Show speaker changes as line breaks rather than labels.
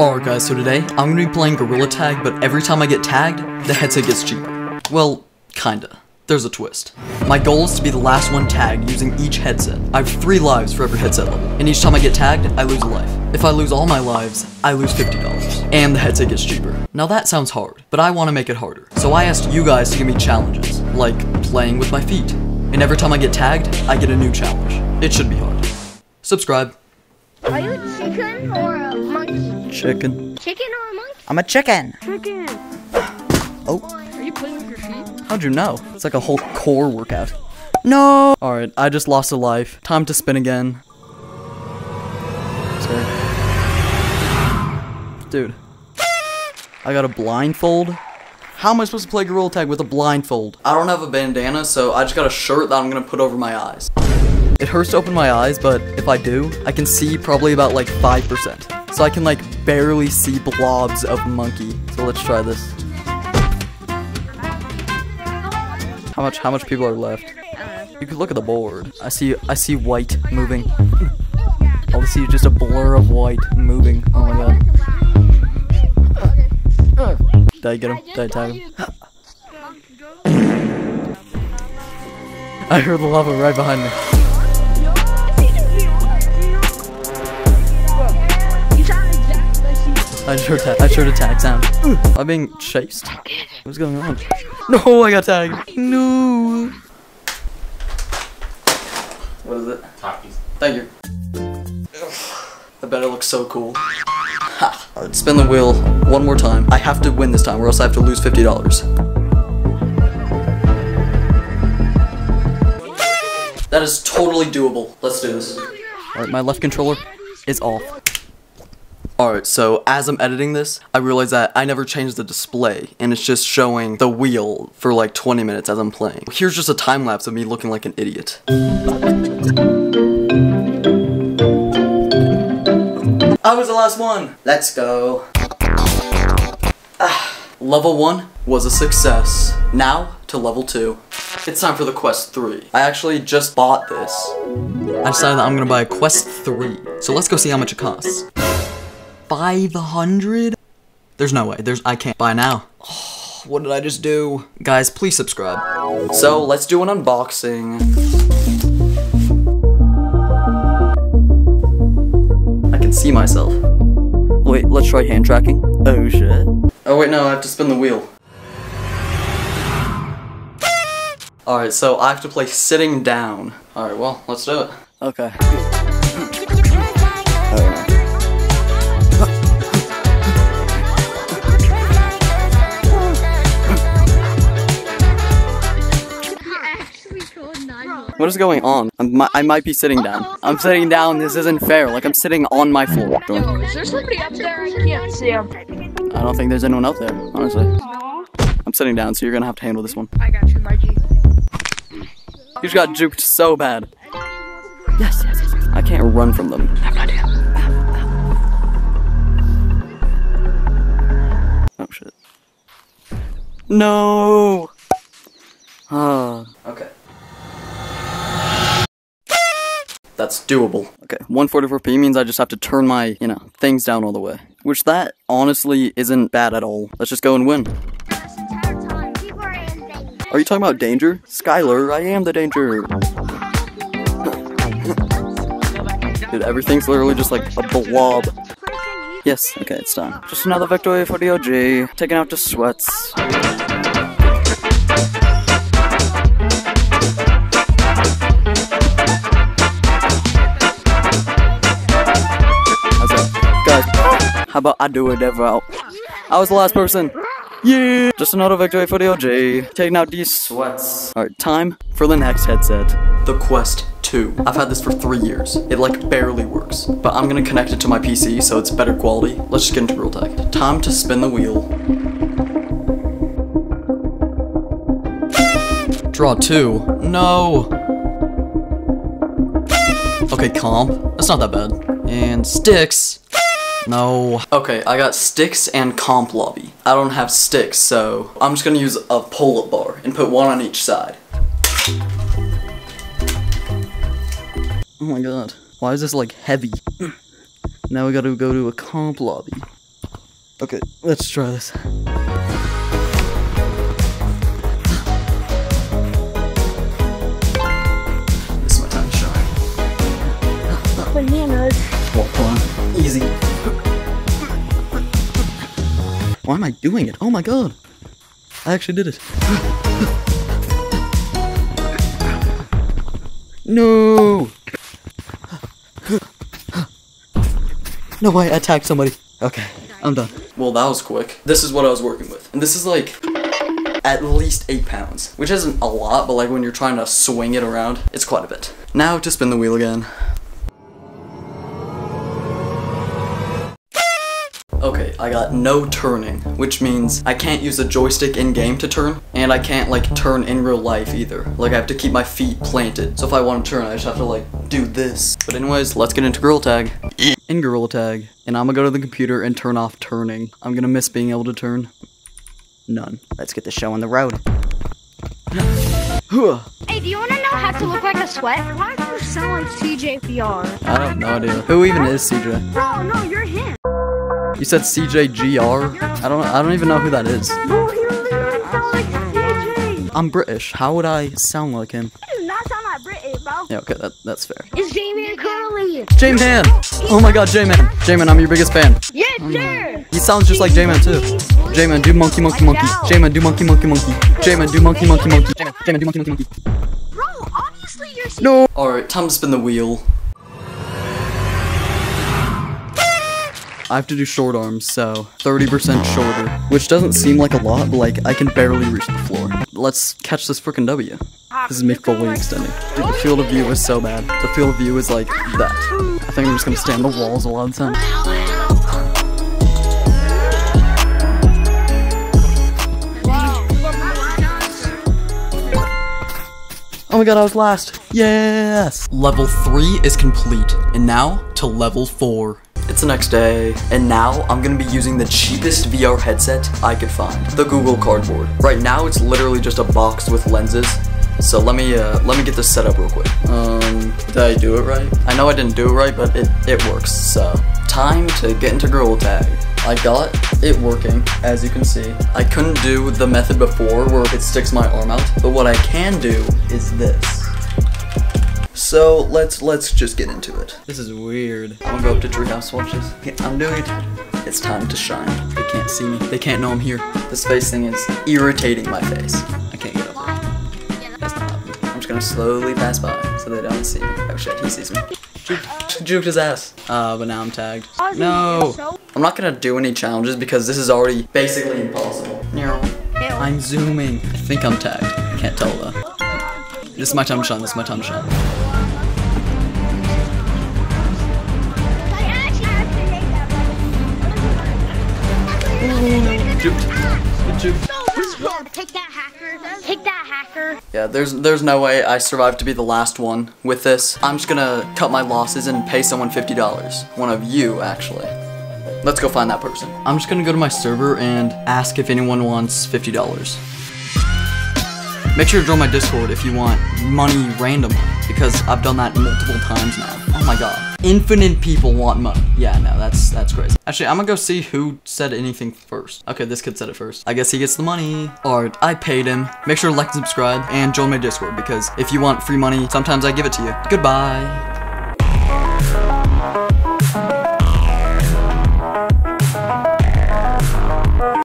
Alright guys, so today, I'm gonna be playing Gorilla Tag, but every time I get tagged, the headset gets cheaper. Well, kinda. There's a twist. My goal is to be the last one tagged using each headset. I have three lives for every headset level, and each time I get tagged, I lose a life. If I lose all my lives, I lose $50, and the headset gets cheaper. Now that sounds hard, but I want to make it harder. So I asked you guys to give me challenges, like playing with my feet. And every time I get tagged, I get a new challenge. It should be hard. Subscribe.
Are you chicken?
Chicken.
Chicken or a monkey?
I'm a chicken.
Chicken.
Oh,
Are you playing with your feet?
how'd you know? It's like a whole core workout. No! Alright, I just lost a life. Time to spin again. Sorry. Dude. I got a blindfold? How am I supposed to play Gorilla Tag with a blindfold? I don't have a bandana, so I just got a shirt that I'm gonna put over my eyes. It hurts to open my eyes, but if I do, I can see probably about like 5%. So I can like barely see blobs of monkey. So let's try this. How much how much people are left? You could look at the board. I see I see white moving. I see just a blur of white moving. Oh my god. Did I get him? Did I tag him? I heard the lava right behind me. I sure tag. I sure to tag sound. I'm being chased. What's going on? No, I got tagged. No. What is it?
Takis.
Thank you. I better looks so cool. Ha. Alright, spin the wheel one more time. I have to win this time, or else I have to lose fifty dollars. That is totally doable. Let's do this. Alright, my left controller is off. Alright, so as I'm editing this, I realize that I never changed the display, and it's just showing the wheel for like 20 minutes as I'm playing. Here's just a time lapse of me looking like an idiot. I was the last one! Let's go. Ah, level 1 was a success. Now to level 2. It's time for the quest 3. I actually just bought this. I decided that I'm gonna buy a quest 3. So let's go see how much it costs. 500? There's no way. There's I can't buy now. Oh, what did I just do? Guys, please subscribe. So, let's do an unboxing. I can see myself. Wait, let's try hand tracking. Oh shit. Oh wait, no, I have to spin the wheel. Alright, so I have to play sitting down. Alright, well, let's do it. Okay. What is going on? I'm, mi- I might be sitting down. I'm sitting down. This isn't fair. Like I'm sitting on my floor.
Yo, is there somebody up there? I can't see him.
I don't think there's anyone out there. Honestly, I'm sitting down, so you're gonna have to handle this one.
I got you, my G.
You just got juked so bad. Yes, yes, yes. I can't run from them. I have an idea. Oh shit. No. Ah. okay. That's doable. Okay, 144p means I just have to turn my, you know, things down all the way. Which that honestly isn't bad at all. Let's just go and win. Are you talking about danger? Skylar, I am the danger. Dude, everything's literally just like a blob. Yes, okay, it's done. Just another victory for the OG. Taking out the sweats. How about I do it ever out? I was the last person. Yeah! Just another victory for the OG. Taking out these sweats. Alright, time for the next headset. The Quest 2. I've had this for three years. It like barely works. But I'm gonna connect it to my PC so it's better quality. Let's just get into real tech. Time to spin the wheel. Draw two. No! Okay, comp. That's not that bad. And sticks. No. Okay, I got sticks and comp lobby. I don't have sticks, so I'm just gonna use a pull-up bar and put one on each side. Oh my god. Why is this like heavy? Hmm. now we gotta go to a comp lobby. Okay, let's try this. This am I doing it? Oh my god. I actually did it. no! No way, I attacked somebody. Okay, I'm done. Well, that was quick. This is what I was working with. And this is like at least eight pounds, which isn't a lot, but like when you're trying to swing it around, it's quite a bit. Now to spin the wheel again. I got no turning, which means I can't use a joystick in game to turn, and I can't like turn in real life either. Like I have to keep my feet planted. So if I want to turn, I just have to like do this. But anyways, let's get into Gorilla Tag. In Gorilla Tag, and I'm gonna go to the computer and turn off turning. I'm gonna miss being able to turn. None. Let's get the show on the road. Huh.
Hey, do you want to know how to look like a sweat? Why do you sound like CJVR?
I have no idea. Who even is CJ?
Bro, oh, no, you're him.
You said CJGR? I don't I don't even know who that is.
Bro, he literally sounds like CJ.
I'm British. How would I sound like him?
You do not sound like British, bro.
Yeah, okay, that, that's fair.
It's Jamie and Curly.
J-Man! Oh my god, J-Man! J-Man, I'm your biggest fan.
Yes, oh, sir.
He sounds just like J-Man too. J-Man, do monkey monkey monkey. J-Man, do monkey monkey monkey. J-Man, do monkey monkey monkey. J-Man, J-Man, do monkey monkey monkey.
Bro, obviously you're
No! Alright, time to spin the wheel. I have to do short arms, so 30% shorter, which doesn't seem like a lot, but like I can barely reach the floor. Let's catch this freaking W. This is me fully extending. Dude, the field of view is so bad. The field of view is like that. I think I'm just gonna stand the walls a lot of the time. Oh my god, I was last. Yes! Level 3 is complete, and now to level 4. It's the next day, and now I'm gonna be using the cheapest VR headset I could find, the Google Cardboard. Right now, it's literally just a box with lenses. So let me uh, let me get this set up real quick. Um, did I do it right? I know I didn't do it right, but it, it works. So time to get into Gorilla Tag. I got it working, as you can see. I couldn't do the method before where it sticks my arm out, but what I can do is this. So let's let's just get into it. This is weird. I'm gonna go up to Treehouse watch this. Okay, I'm doing it. It's time to shine. They can't see me. They can't know I'm here. This face thing is irritating my face. I can't get up there. That's not happening. I'm just gonna slowly pass by so they don't see me. Oh shit, he sees me. Juke, juked his ass. Uh, but now I'm tagged. No. I'm not gonna do any challenges because this is already basically impossible. I'm zooming. I think I'm tagged. Can't tell though. This is my time to shine. This is my time to shine.
That,
Juked. Juked.
bro. Take that hacker. Take that hacker.
Yeah, there's there's no way I survived to be the last one with this. I'm just gonna cut my losses and pay someone $50. One of you, actually. Let's go find that person. I'm just gonna go to my server and ask if anyone wants $50. Make sure to join my Discord if you want money randomly, because I've done that multiple times now. Oh my god. Infinite people want money. Yeah, no, that's that's crazy. Actually, I'm gonna go see who said anything first. Okay, this kid said it first. I guess he gets the money. Alright, I paid him. Make sure to like and subscribe and join my Discord, because if you want free money, sometimes I give it to you. Goodbye.